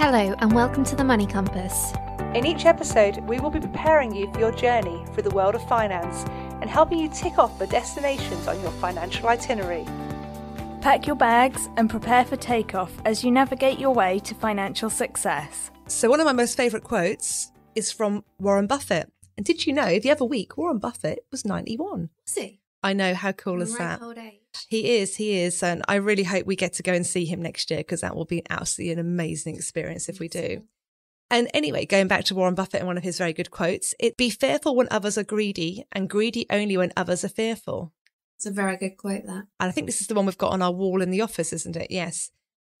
Hello, and welcome to the Money Compass. In each episode, we will be preparing you for your journey through the world of finance and helping you tick off the destinations on your financial itinerary. Pack your bags and prepare for takeoff as you navigate your way to financial success. So, one of my most favourite quotes is from Warren Buffett. And did you know the other week Warren Buffett was 91? See, I know, how cool is that? old age. He is, he is. And I really hope we get to go and see him next year because that will be absolutely an amazing experience if we do. And anyway, going back to Warren Buffett and one of his very good quotes, it be fearful when others are greedy and greedy only when others are fearful. It's a very good quote, that. And I think this is the one we've got on our wall in the office, isn't it? Yes.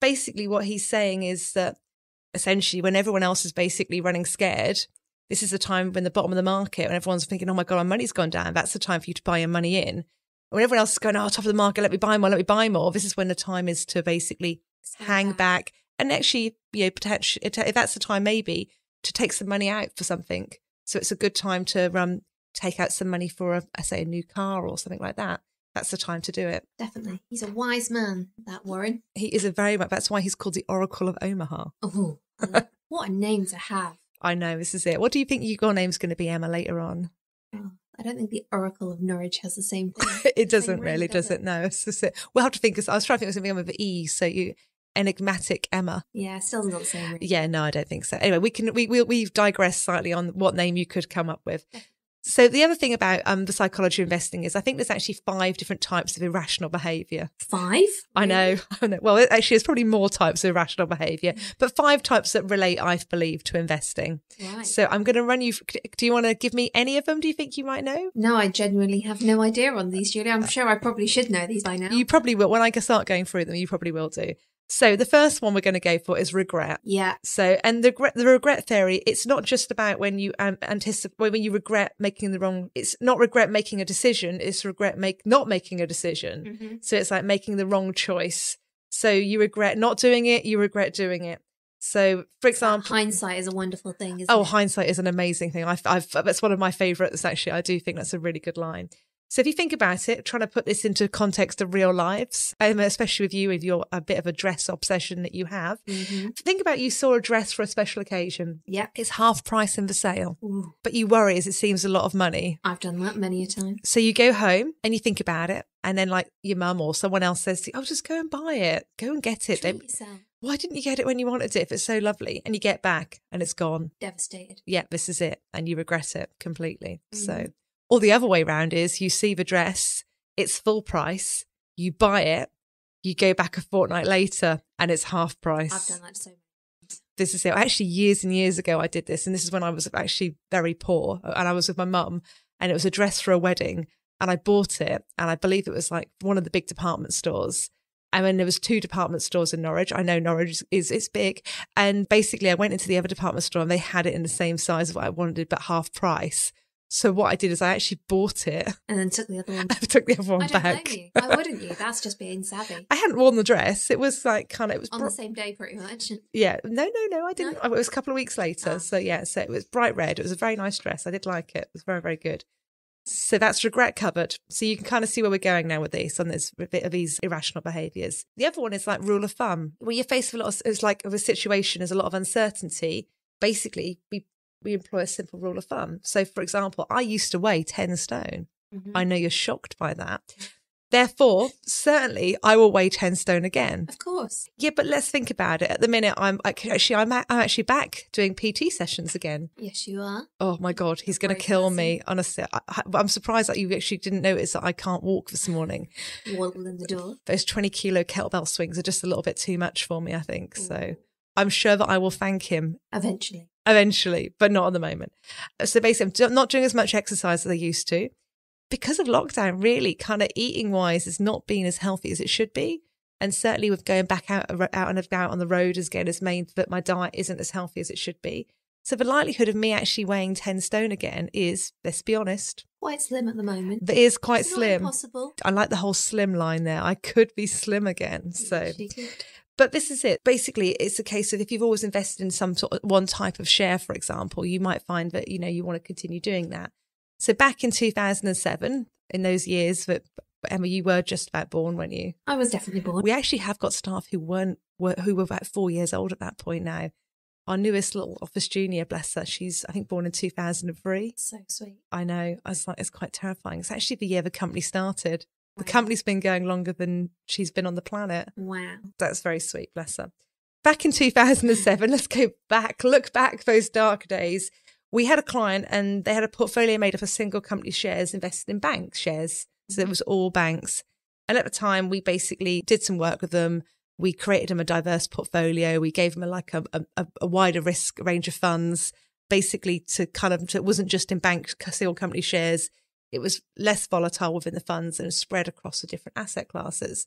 Basically, what he's saying is that essentially, when everyone else is basically running scared, this is the time when the bottom of the market, when everyone's thinking, oh my God, our money's gone down. That's the time for you to buy your money in. When everyone else is going, oh, top of the market, let me buy more, let me buy more. This is when the time is to basically hang back and actually, you know, potentially, if that's the time, maybe to take some money out for something. So it's a good time to um, take out some money for, a, I say, a new car or something like that. That's the time to do it. Definitely. He's a wise man, that Warren. He is a very much, that's why he's called the Oracle of Omaha. Oh, what a name to have. I know, this is it. What do you think your name's going to be, Emma, later on? Oh, I don't think the Oracle of Norwich has the same thing. it doesn't really, does it? No, it's just it. We'll have to think. I was trying to think of something with an E. So you, enigmatic Emma. Yeah, still hasn't the same. Yeah, no, I don't think so. Anyway, we can we we we've digressed slightly on what name you could come up with. So the other thing about um the psychology of investing is I think there's actually five different types of irrational behaviour. Five? I know, I know. Well, actually, there's probably more types of irrational behaviour, but five types that relate, I believe, to investing. Right. So I'm going to run you. Do you want to give me any of them? Do you think you might know? No, I genuinely have no idea on these, Julie. I'm sure I probably should know these by now. You probably will. When I start going through them, you probably will do. So the first one we're going to go for is regret. yeah. So, and the regret, the regret theory, it's not just about when you um, anticipate, when you regret making the wrong, it's not regret making a decision, it's regret make, not making a decision. Mm-hmm. So it's like making the wrong choice. So you regret not doing it, you regret doing it. So, for example, Hindsight is a wonderful thing, isn't Oh, it? hindsight is an amazing thing. I've, I've, that's one of my favorites, actually. I do think that's a really good line. So if you think about it, trying to put this into context of real lives, um, especially with you, with your a bit of a dress obsession that you have, Mhm. think about you saw a dress for a special occasion. Yeah. It's half price in the sale, Ooh, but you worry as it seems a lot of money. I've done that many a time. So you go home and you think about it, and then like your mum or someone else says, to you, "Oh, just go and buy it. Go and get it. Treat yourself. Why didn't you get it when you wanted it? If it's so lovely, and you get back and it's gone. Devastated. yeah, this is it. And you regret it completely. So, Mhm. Or the other way round is you see the dress, it's full price, you buy it, you go back a fortnight later and it's half price. I've done that so This is it. Actually, years and years ago, I did this. And this is when I was actually very poor uh, and I was with my mum and it was a dress for a wedding and I bought it. And I believe it was like one of the big department stores. And then there was two department stores in Norwich. I know Norwich is, is it's big. And basically I went into the other department store and they had it in the same size of what I wanted, but half price. So what I did is I actually bought it. And then took the other one. I took the other one I don't back. blame you. Why wouldn't you? That's just being savvy. I hadn't worn the dress. It was like kind of, it was On bro- the same day, pretty much. Yeah, no, no, no, I didn't. It was a couple of weeks later. Ah. So yeah, so it was bright red. It was a very nice dress. I did like it. It was very, very good. So that's regret covered. So you can kind of see where we're going now with this on this a bit of these irrational behaviours. The other one is like rule of thumb. When you're faced with a lot of, it's like of a situation, there's a lot of uncertainty. Basically, we we employ a simple rule of thumb. So for example, I used to weigh 10 stone. Mhm. I know you're shocked by that. Therefore, certainly I will weigh 10 stone again. Of course. Yeah, but let's think about it. At the minute, I'm actually I'm, I'm actually back doing PT sessions again. Yes, you are. Oh my god, he's going to kill person. me. Honestly, I, I'm surprised that you actually didn't notice that I can't walk this morning. Waddle in the door. Those 20 kilo kettlebell swings are just a little bit too much for me. I think so. I'm sure that I will thank him Eventually. Eventually, but not at the moment. Uh, so basically, I'm not doing as much exercise as I used to because of lockdown. Really, kind of eating wise, has not been as healthy as it should be, and certainly with going back out out and about on the road again has meant that my diet isn't as healthy as it should be. So the likelihood of me actually weighing ten stone again is, let's be honest, Quite slim at the moment. that is quite It's slim. impossible. I like the whole slim line there. I could be slim again. So. But this is it. Basically, it's a case of if you've always invested in some sort of one type of share, for example, you might find that, you know, you want to continue doing that. So back in 2007, in those years that Emma, you were just about born, weren't you? I was definitely born. We actually have got staff who weren't, were, who were about four years old at that point now. Our newest little office junior, bless her, she's I think born in 2003. So sweet. I know. I was like, it's quite terrifying. It's actually the year the company started. The company's been going longer than she's been on the planet. Wow. That's very sweet, bless her. Back in 2007, let's go back, look back those dark days. We had a client and they had a portfolio made up of single company shares invested in bank shares. So it mm-hmm. was all banks. And at the time, we basically did some work with them. We created them a diverse portfolio. We gave them a, like a, a, a wider risk range of funds, basically to kind of, so it wasn't just in bank single company shares. It was less volatile within the funds and spread across the different asset classes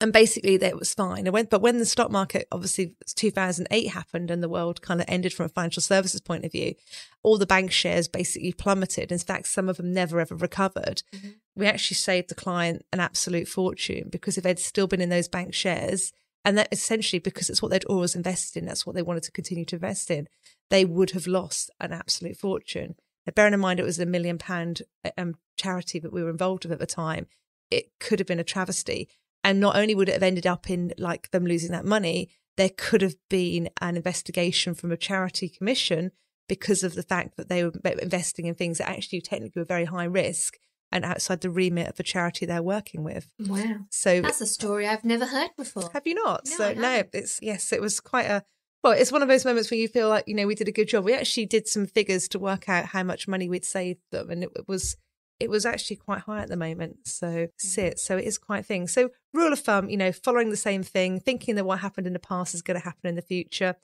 and basically that was fine. I went, but when the stock market, obviously 2008 happened and the world kind of ended from a financial services point of view, all the bank shares basically plummeted. In fact, some of them never ever recovered. Mm-hmm. We actually saved the client an absolute fortune because if they'd still been in those bank shares, and that essentially because it's what they'd always invested in, that's what they wanted to continue to invest in, they would have lost an absolute fortune. Bearing in mind it was a million pound um, charity that we were involved with at the time, it could have been a travesty. And not only would it have ended up in like them losing that money, there could have been an investigation from a charity commission because of the fact that they were investing in things that actually technically were very high risk and outside the remit of the charity they're working with. Wow. So That's a story I've never heard before. have you not? No, so no, it's yes, it was quite a well, it's one of those moments where you feel like, you know, we did a good job. We actually did some figures to work out how much money we'd saved them and it, it was it was actually quite high at the moment. So sit. So it is quite a thing. So rule of thumb, you know, following the same thing, thinking that what happened in the past is going to happen in the future.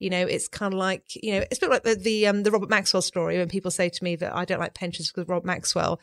You know, it's kind of like, you know, it's a bit like the, the um the Robert Maxwell story when people say to me that I don't like pensions because of Robert Maxwell.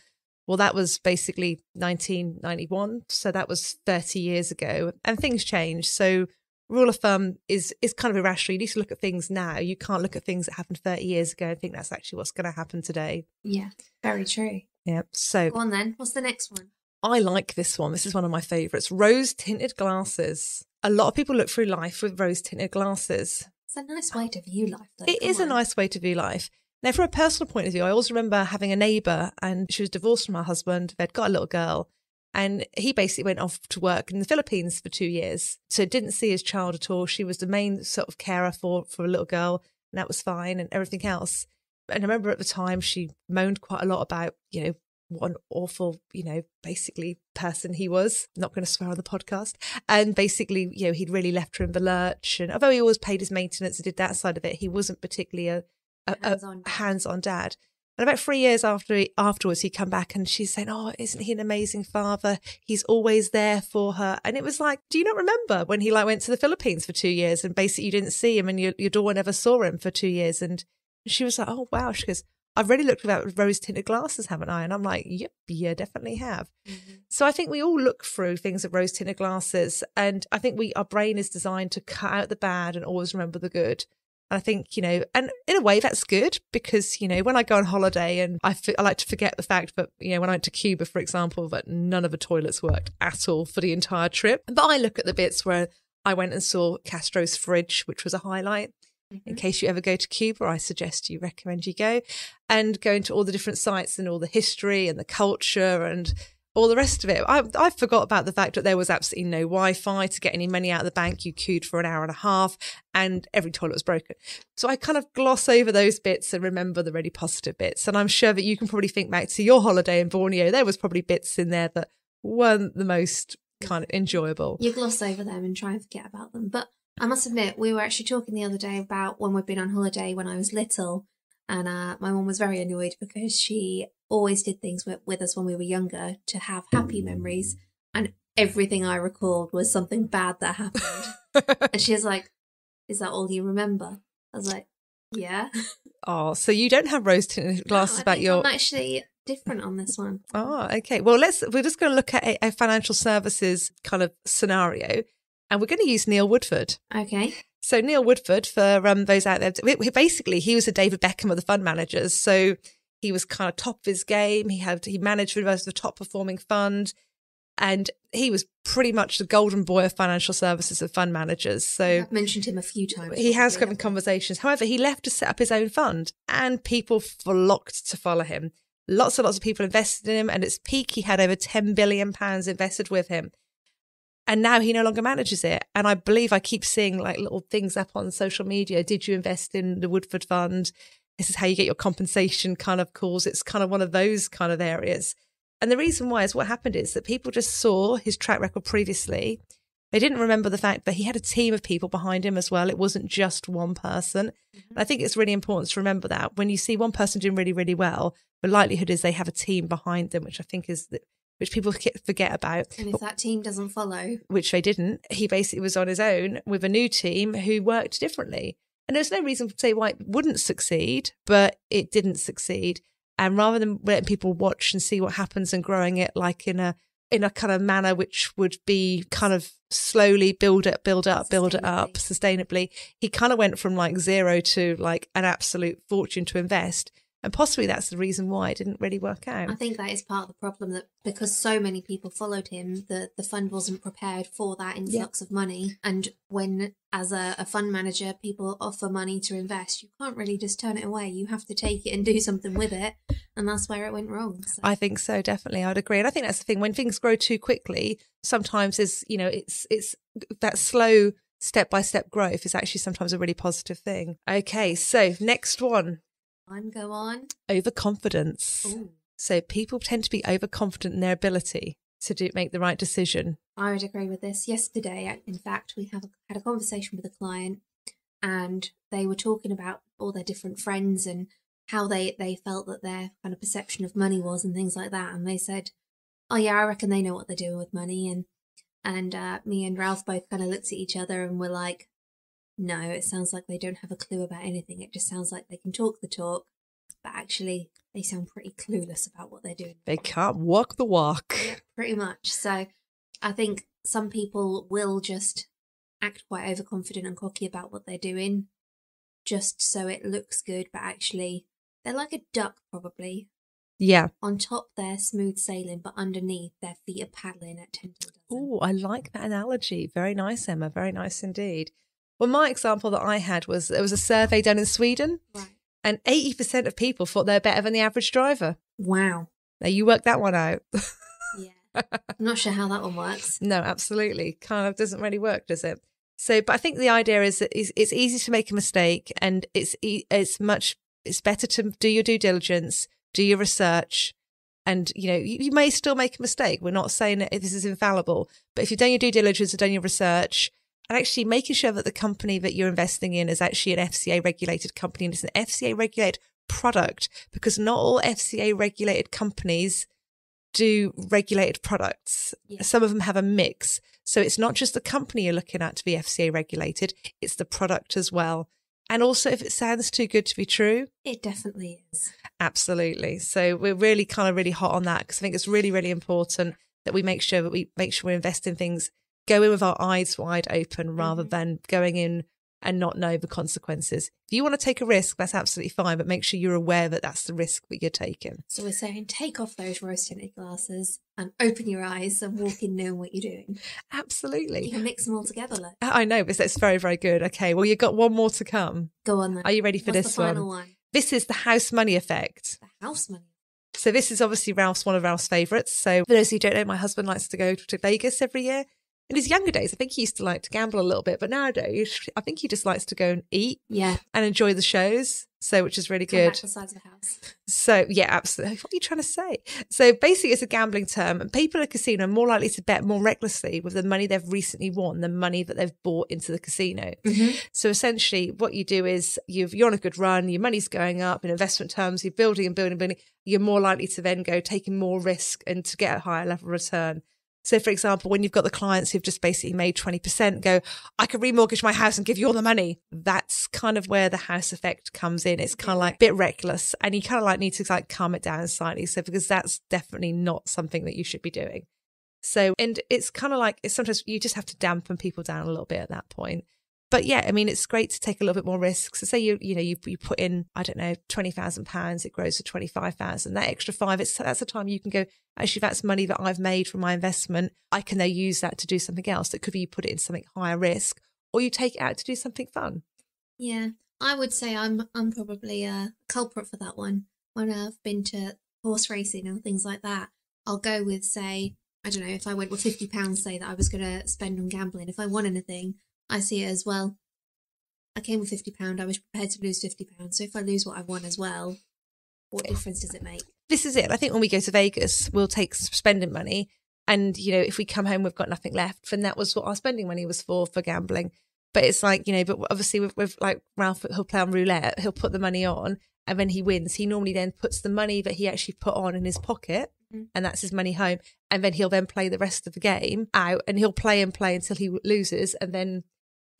Well, that was basically 1991. So that was 30 years ago and things change. So rule of thumb is is kind of irrational. You need to look at things now. You can't look at things that happened 30 years ago and think that's actually what's going to happen today. Yeah. Very true. Yeah. So Go on then. What's the next one? I like this one. This is one of my favorites. Rose tinted glasses. A lot of people look through life with rose tinted glasses. It's a nice way to view life. Though. It Come is a nice way to view life. Now, from a personal point of view, I always remember having a neighbour and she was divorced from her husband. They'd got a little girl and he basically went off to work in the Philippines for two years. So didn't see his child at all. She was the main sort of carer for, for a little girl and that was fine and everything else. And I remember at the time she moaned quite a lot about, you know, what an awful, you know, basically person he was. Not going to swear on the podcast. And basically, you know, he'd really left her in the lurch. And although he always paid his maintenance and did that side of it, he wasn't particularly a, a, a Hands-on dad. hands-on dad. And about three years after he, afterwards, he'd come back and she's saying, "Oh, isn't he an amazing father? He's always there for her." And it was like, do you not remember when he like went to the Philippines for two years and basically you didn't see him and your your daughter never saw him for two years? And she was like, "Oh wow," she goes, "I've really looked without rose tinted glasses, haven't I?" And I'm like, "Yep, you definitely have." Mm-hmm. So I think we all look through things with rose tinted glasses, and I think we our brain is designed to cut out the bad and always remember the good. I think you know, and in a way that's good because you know when I go on holiday and I f- I like to forget the fact that you know when I went to Cuba, for example, that none of the toilets worked at all for the entire trip. But I look at the bits where I went and saw Castro's fridge, which was a highlight. In mm-hmm. case you ever go to Cuba, I suggest you recommend you go and go into all the different sites and all the history and the culture and all the rest of it. I, I forgot about the fact that there was absolutely no Wi Fi to get any money out of the bank. You queued for an hour and a half and every toilet was broken. So I kind of gloss over those bits and remember the really positive bits. And I'm sure that you can probably think back to your holiday in Borneo. There was probably bits in there that weren't the most kind of enjoyable. You gloss over them and try and forget about them. But I must admit, we were actually talking the other day about when we'd been on holiday when I was little, and uh, my mum was very annoyed because she always did things with, with us when we were younger to have happy memories, and everything I recalled was something bad that happened. and she was like, "Is that all you remember?" I was like, "Yeah." Oh, so you don't have rose tinted glasses No, about your I'm actually different on this one. Oh, okay. Well, let's. We're just going to look at a, a financial services kind of scenario, and we're going to use Neil Woodford. Okay. So Neil Woodford, for um, those out there, basically he was a David Beckham of the fund managers. So he was kind of top of his game. He had he managed most of the top performing fund, and he was pretty much the golden boy of financial services of fund managers. So I've mentioned him a few times. he has probably, given conversations. However, he left to set up his own fund and people flocked to follow him. Lots and lots of people invested in him. And at its peak, he had over 10 billion pounds invested with him. and now he no longer manages it. And I believe I keep seeing like little things up on social media. Did you invest in the Woodford Fund? This is how you get your compensation kind of calls. It's kind of one of those kind of areas. And the reason why is what happened is that people just saw his track record previously. They didn't remember the fact that he had a team of people behind him as well. It wasn't just one person. Mm-hmm. I think it's really important to remember that when you see one person doing really, really well, the likelihood is they have a team behind them, which I think is which people forget about. And if that team doesn't follow, which they didn't, he basically was on his own with a new team who worked differently. And there's no reason to say why it wouldn't succeed, but it didn't succeed. And rather than letting people watch and see what happens and growing it like in a in a kind of manner which would be kind of slowly build it, build up, build it up sustainably, he kind of went from like zero to like an absolute fortune to invest and possibly that's the reason why it didn't really work out. I think that is part of the problem that because so many people followed him, the, the fund wasn't prepared for that influx yeah. of money. And when, as a, a fund manager, people offer money to invest, you can't really just turn it away. You have to take it and do something with it. And that's where it went wrong. So. I think so, definitely. I'd agree. And I think that's the thing. When things grow too quickly, sometimes is, you know, it's, it's that slow step by step growth is actually sometimes a really positive thing. Okay, so next one on, go on. Overconfidence. Ooh. So people tend to be overconfident in their ability to do make the right decision. I would agree with this. Yesterday, in fact, we have a, had a conversation with a client, and they were talking about all their different friends and how they they felt that their kind of perception of money was and things like that. And they said, "Oh yeah, I reckon they know what they're doing with money." And and uh, me and Ralph both kind of looked at each other and were like, no, it sounds like they don't have a clue about anything. It just sounds like they can talk the talk, but actually they sound pretty clueless about what they're doing. They can't walk the walk. Yeah, pretty much. So I think some people will just act quite overconfident and cocky about what they're doing just so it looks good, but actually they're like a duck probably. Yeah. On top they're smooth sailing, but underneath their feet are paddling at ten to Oh, I like that analogy. Very nice, Emma. Very nice indeed. Well, my example that I had was there was a survey done in Sweden, right. and 80% of people thought they're better than the average driver. Wow. Now you work that one out. yeah. I'm not sure how that one works. No, absolutely. Kind of doesn't really work, does it? So, but I think the idea is that it's easy to make a mistake and it's, it's much, it's better to do your due diligence, do your research, and you know you, you, may still make a mistake we're not saying that this is infallible but if you've done your due diligence and done your research and actually making sure that the company that you're investing in is actually an FCA regulated company and it's an FCA regulated product because not all FCA regulated companies do regulated products. Yeah. Some of them have a mix. So it's not just the company you're looking at to be FCA regulated, it's the product as well. And also, if it sounds too good to be true, it definitely is. Absolutely. So we're really kind of really hot on that because I think it's really, really important that we make sure that we make sure we invest in things go in with our eyes wide open rather mm-hmm. than going in and not know the consequences. If you want to take a risk, that's absolutely fine, but make sure you're aware that that's the risk that you're taking. So we're saying take off those rose tinted glasses and open your eyes and walk in knowing what you're doing. Absolutely. You can mix them all together. Look. I know, but that's very, very good. Okay, well, you've got one more to come. Go on then. Are you ready for What's this one? one? This is the house money effect. The house money. So this is obviously Ralph's one of Ralph's favourites. So for those who don't know, my husband likes to go to Vegas every year in his younger days, I think he used to like to gamble a little bit, but nowadays, I think he just likes to go and eat, yeah, and enjoy the shows. So, which is really Come good. The sides of the house. So, yeah, absolutely. What are you trying to say? So, basically, it's a gambling term, and people at a casino are more likely to bet more recklessly with the money they've recently won than money that they've bought into the casino. Mm-hmm. So, essentially, what you do is you've, you're on a good run, your money's going up in investment terms, you're building and building and building. You're more likely to then go taking more risk and to get a higher level return. So, for example, when you've got the clients who've just basically made 20% go, I could remortgage my house and give you all the money. That's kind of where the house effect comes in. It's kind of like a bit reckless and you kind of like need to like calm it down slightly. So, because that's definitely not something that you should be doing. So, and it's kind of like it's sometimes you just have to dampen people down a little bit at that point but yeah, I mean, it's great to take a little bit more risks. So say you, you know, you, you put in, I don't know, £20,000, it grows to 25,000. That extra five, it's, that's the time you can go, actually, that's money that I've made from my investment. I can now use that to do something else. That could be you put it in something higher risk or you take it out to do something fun. Yeah. I would say I'm, I'm probably a culprit for that one. When I've been to horse racing and things like that, I'll go with, say, I don't know, if I went with fifty pounds, say that I was going to spend on gambling. If I won anything, I see it as well. I came with fifty pound. I was prepared to lose fifty pounds. So if I lose what I won as well, what difference does it make? This is it. I think when we go to Vegas, we'll take spending money. And, you know, if we come home, we've got nothing left. And that was what our spending money was for, for gambling. But it's like, you know, but obviously with, with like Ralph, he'll play on roulette, he'll put the money on. And when he wins, he normally then puts the money that he actually put on in his pocket. Mhm. And that's his money home. And then he'll then play the rest of the game out and he'll play and play until he loses. And then he-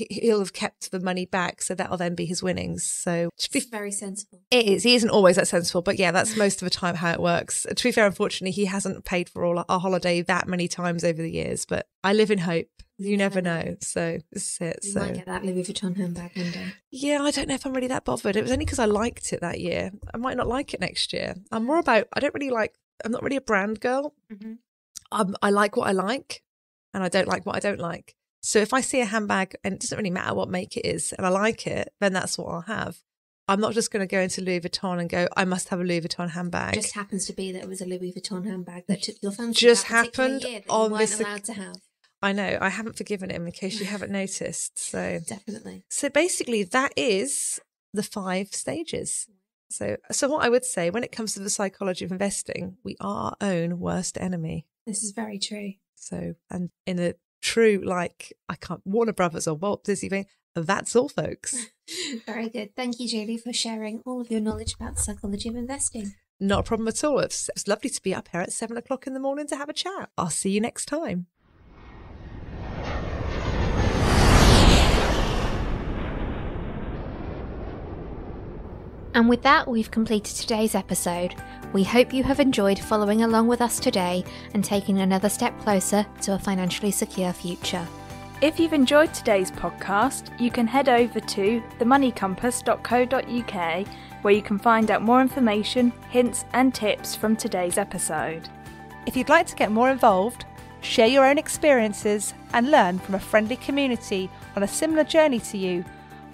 he'll have kept the money back. So that'll then be his winnings. So It's very sensible. it is. He isn't always that sensible, but yeah, that's most of the time how it works. To be fair, unfortunately, he hasn't paid for all our holiday that many times over the years. But I live in hope. You never know. So this is it. You So might get that Louis Vuitton handbag one day. yeah, I don't know if I'm really that bothered. It was only because I liked it that year. I might not like it next year. I'm more about. I don't really like. I'm not really a brand girl. Mhm. I'm, I like what I like, and I don't like what I don't like. So if I see a handbag and it doesn't really matter what make it is, and I like it, then that's what I'll have. I'm not just going to go into Louis Vuitton and go, I must have a Louis Vuitton handbag. Just happens to be that it was a Louis Vuitton handbag that took your fancy. Just happened year that on you weren't this- allowed to have. I know I haven't forgiven him in case you haven't noticed. So, Definitely. so basically, that is the five stages. So, so what I would say when it comes to the psychology of investing, we are our own worst enemy. This is very true. So, and in a true, like, I can't, Warner Brothers or Walt Disney thing, that's all, folks. Very good. Thank you, Julie, for sharing all of your knowledge about the psychology of investing. Not a problem at all. It's, it's lovely to be up here at seven o'clock in the morning to have a chat. I'll see you next time. And with that, we've completed today's episode. We hope you have enjoyed following along with us today and taking another step closer to a financially secure future. If you've enjoyed today's podcast, you can head over to themoneycompass.co.uk where you can find out more information, hints, and tips from today's episode. If you'd like to get more involved, share your own experiences, and learn from a friendly community on a similar journey to you,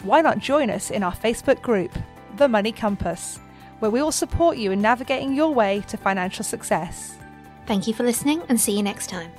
why not join us in our Facebook group, The Money Compass, where we will support you in navigating your way to financial success. Thank you for listening and see you next time.